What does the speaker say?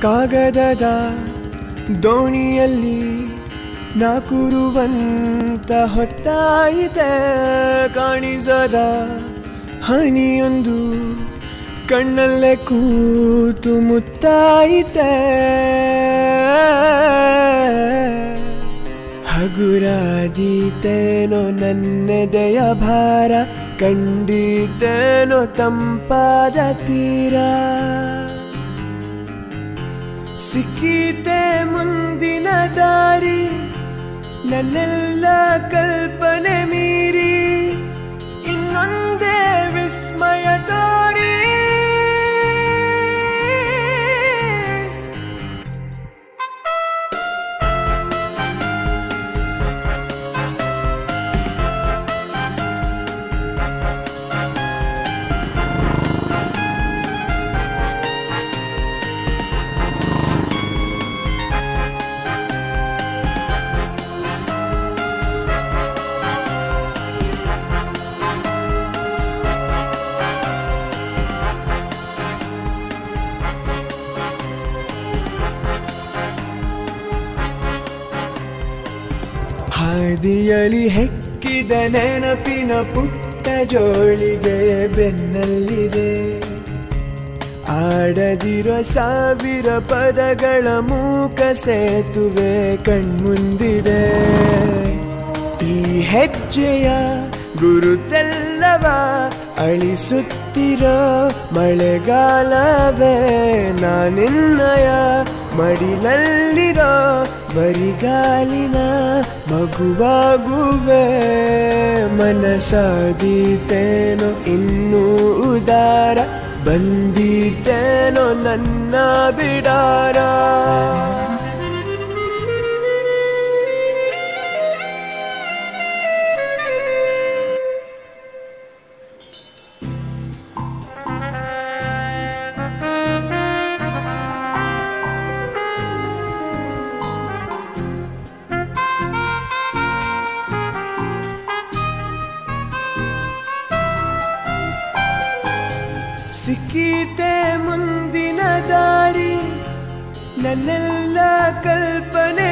ಕಾಗದದ ದೋಣಿಯಲ್ಲಿ ನಾಕುರುವಂತ ಹೊತ್ತಾಯಿತ ಕಾಣಿಸದ ಹನಿಯೊಂದು ಕಣ್ಣಲ್ಲೇ ಕೂತು ಮುತ್ತಾಯಿತೆ. ಹಗುರಾದೀತೇನೋ ನನ್ನೆದೆಯ ಭಾರ, ಕಂಡೀತೇನೋ ತಂಪಾದ ತೀರ. ಸಿಕ್ಕೀತೆ ಮುಂದಿನ ದಾರಿ ನನ್ನೆಲ್ಲ ಕಲ್ಪನೆ ಹಾದಿಯಲಿ ಹೆಕ್ಕಿದ ನೆನಪಿನ ಪುಟ್ಟ ಜೋಳಿಗೆ ಬೆನ್ನಲ್ಲಿದೆ. ಆಡದಿರ ಸಾವಿರ ಪದಗಳ ಮೂಕ ಸೇತುವೆ ಕಣ್ಮುಂದಿದೆ. ಈ ಹೆಜ್ಜೆಯ ಗುರುತೆಲ್ಲವ ಅಳಿಸುತ್ತಿರೋ ಮಳೆಗಾಲವೇ ನಾನಿನ್ನಯ ಮಡಿಲಲ್ಲಿರೋ ಬರಿಗಾಲಿನ ಮಗುವಾಗುವೆ. ಮನಸಾದೀತೇನೋ ಇನ್ನೂ ಉದಾರ ಬಂದೀತೇನೋ ನನ್ನ ಬಿಡಾರ. ಸಿಕ್ಕೀತೆ ಮುಂದಿನ ದಾರಿ ನನ್ನೆಲ್ಲ ಕಲ್ಪನೆ